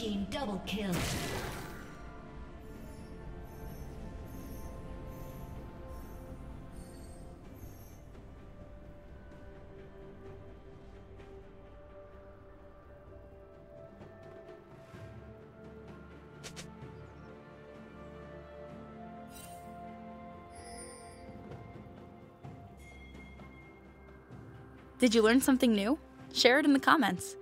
Team double kill. Did you learn something new? Share it in the comments.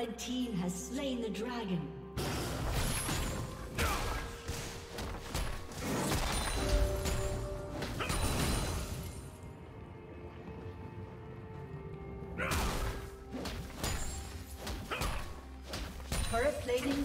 Red team has slain the dragon. Turret plating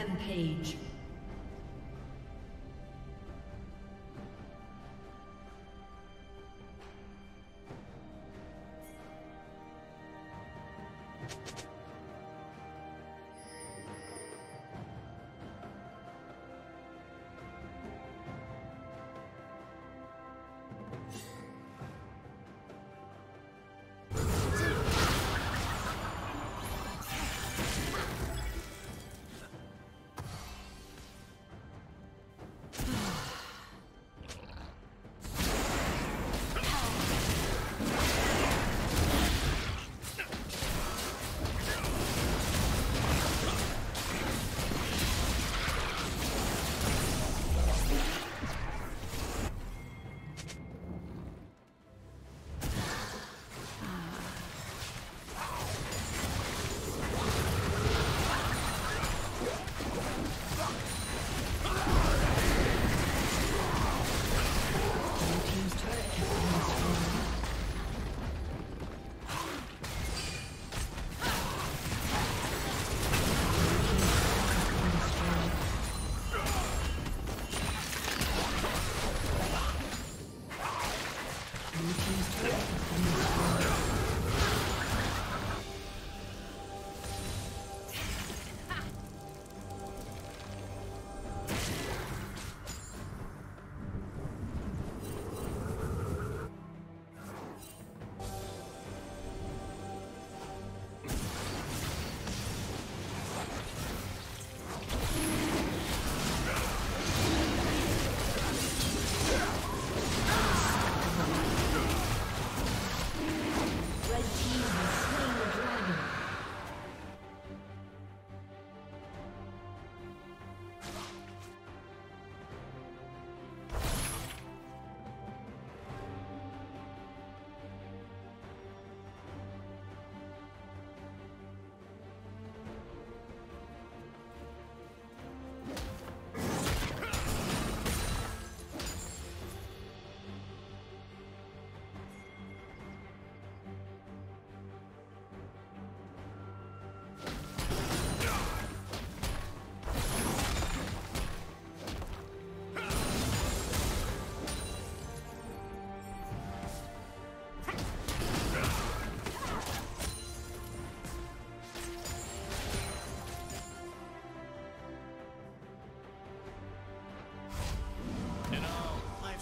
Rampage.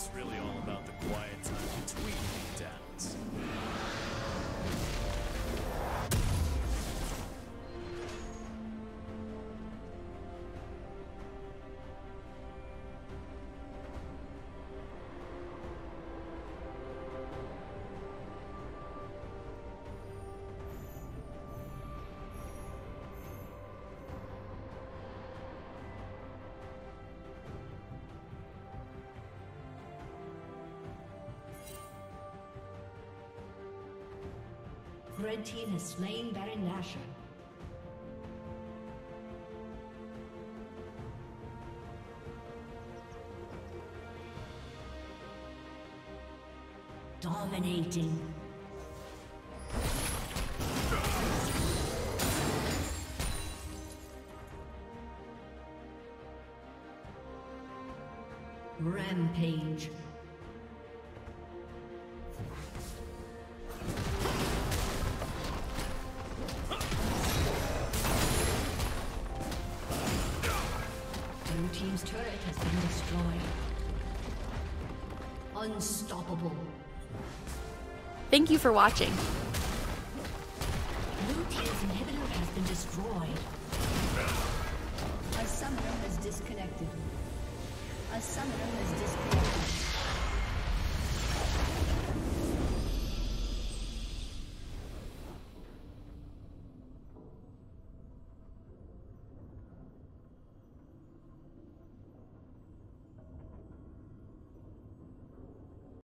It's really all about the quiet time between downs. Red team has slain Baron Nashor. Dominating. Rampage. Unstoppable. Thank you for watching. Blue team's inhibitor has been destroyed. A summoner has disconnected. A summoner has disconnected.